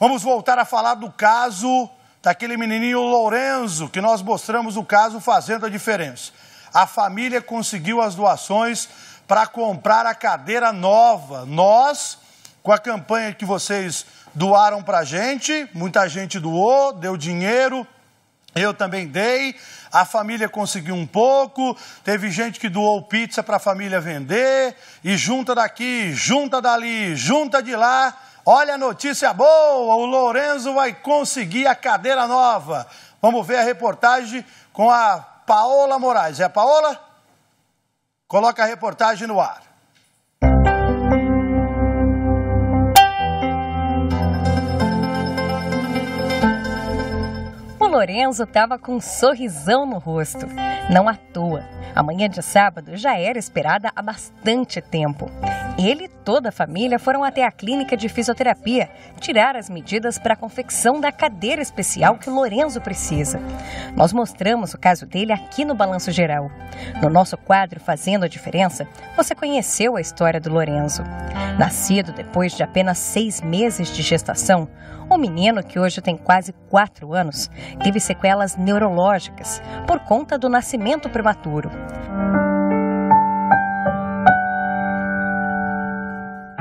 Vamos voltar a falar do caso daquele menininho Lourenço, que nós mostramos o caso fazendo a diferença. A família conseguiu as doações para comprar a cadeira nova. Nós, com a campanha que vocês doaram para a gente, muita gente doou, deu dinheiro, eu também dei, a família conseguiu um pouco, teve gente que doou pizza para a família vender, e junta daqui, junta dali, junta de lá. Olha a notícia boa, o Lourenço vai conseguir a cadeira nova. Vamos ver a reportagem com a Paola Moraes. É a Paola? Coloca a reportagem no ar. Lorenzo estava com um sorrisão no rosto. Não à toa. A manhã de sábado já era esperada há bastante tempo. Ele toda a família foram até a clínica de fisioterapia tirar as medidas para a confecção da cadeira especial que Lorenzo precisa. Nós mostramos o caso dele aqui no Balanço Geral. No nosso quadro Fazendo a Diferença, você conheceu a história do Lorenzo. Nascido depois de apenas seis meses de gestação, o menino, que hoje tem quase quatro anos, teve sequelas neurológicas por conta do nascimento prematuro.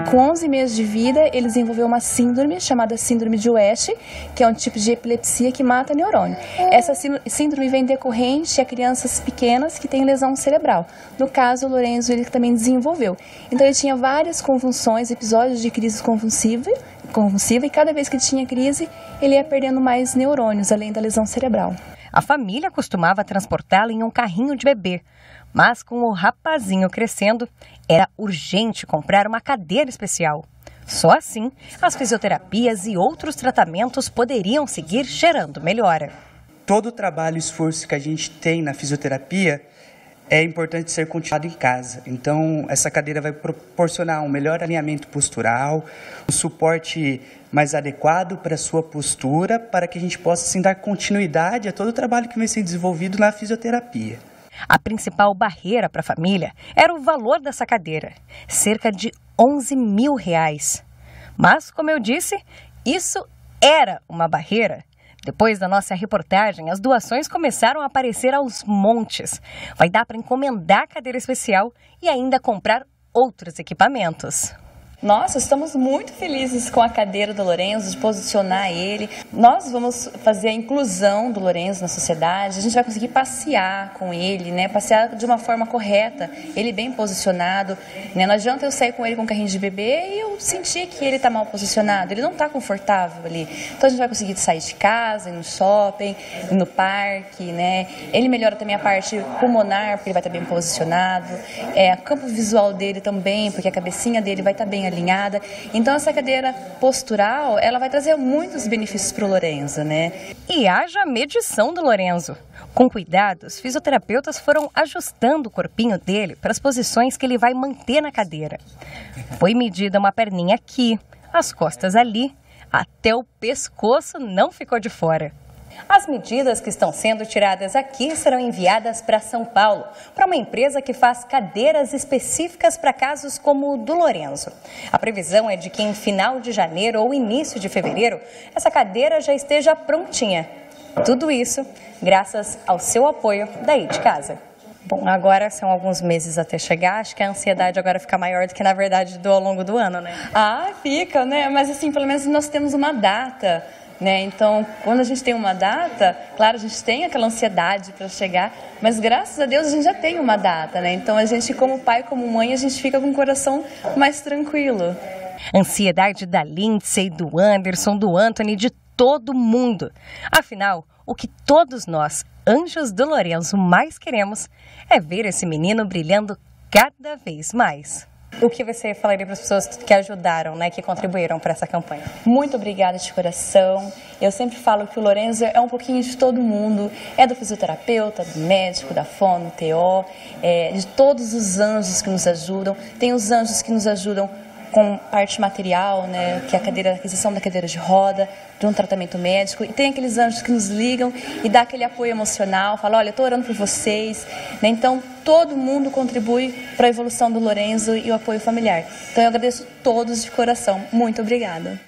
Com 11 meses de vida, ele desenvolveu uma síndrome chamada síndrome de West, que é um tipo de epilepsia que mata neurônio. Essa síndrome vem decorrente a crianças pequenas que têm lesão cerebral. No caso, o Lorenzo ele também desenvolveu. Então ele tinha várias convulsões, episódios de crise convulsiva, convulsiva e cada vez que tinha crise, ele ia perdendo mais neurônios, além da lesão cerebral. A família costumava transportá-lo em um carrinho de bebê. Mas com o rapazinho crescendo, era urgente comprar uma cadeira especial. Só assim, as fisioterapias e outros tratamentos poderiam seguir gerando melhora. Todo o trabalho e esforço que a gente tem na fisioterapia é importante ser continuado em casa. Então, essa cadeira vai proporcionar um melhor alinhamento postural, um suporte mais adequado para a sua postura, para que a gente possa assim, dar continuidade a todo o trabalho que vem sendo desenvolvido na fisioterapia. A principal barreira para a família era o valor dessa cadeira, cerca de 11 mil reais. Mas, como eu disse, isso era uma barreira. Depois da nossa reportagem, as doações começaram a aparecer aos montes. Vai dar para encomendar cadeira especial e ainda comprar outros equipamentos. Nossa, estamos muito felizes com a cadeira do Lorenzo, de posicionar ele. Nós vamos fazer a inclusão do Lorenzo na sociedade, a gente vai conseguir passear com ele, né? Passear de uma forma correta, ele bem posicionado. Né? Não adianta eu sair com ele com um carrinho de bebê e eu sentir que ele está mal posicionado, ele não está confortável ali. Então a gente vai conseguir sair de casa, ir no shopping, ir no parque, né? Ele melhora também a parte pulmonar, porque ele vai estar tá bem posicionado. É, campo visual dele também, porque a cabecinha dele vai estar tá bem alinhada. Então essa cadeira postural, ela vai trazer muitos benefícios para o Lorenzo, né? E haja medição do Lorenzo. Com cuidado, os fisioterapeutas foram ajustando o corpinho dele para as posições que ele vai manter na cadeira. Foi medida uma perninha aqui, as costas ali, até o pescoço não ficou de fora. As medidas que estão sendo tiradas aqui serão enviadas para São Paulo, para uma empresa que faz cadeiras específicas para casos como o do Lorenzo. A previsão é de que em final de janeiro ou início de fevereiro, essa cadeira já esteja prontinha. Tudo isso graças ao seu apoio daí de casa. Bom, agora são alguns meses até chegar, acho que a ansiedade agora fica maior do que na verdade do ao longo do ano, né? Ah, fica, né? Mas assim, pelo menos nós temos uma data. Né? Então, quando a gente tem uma data, claro, a gente tem aquela ansiedade para chegar, mas graças a Deus a gente já tem uma data, né? Então, a gente, como pai, como mãe, a gente fica com o coração mais tranquilo. Ansiedade da Lindsay, do Anderson, do Anthony, de todo mundo. Afinal, o que todos nós, anjos do Lorenzo, mais queremos é ver esse menino brilhando cada vez mais. O que você falaria para as pessoas que ajudaram, né, que contribuíram para essa campanha? Muito obrigada de coração. Eu sempre falo que o Lorenzo é um pouquinho de todo mundo. É do fisioterapeuta, do médico, da fono, TO, é, de todos os anjos que nos ajudam. Tem os anjos que nos ajudam com parte material, né, que é a cadeira, a aquisição da cadeira de roda, de um tratamento médico, e tem aqueles anjos que nos ligam e dá aquele apoio emocional, fala, olha, estou orando por vocês, né? então todo mundo contribui para a evolução do Lorenzo e o apoio familiar. Então eu agradeço todos de coração, muito obrigada.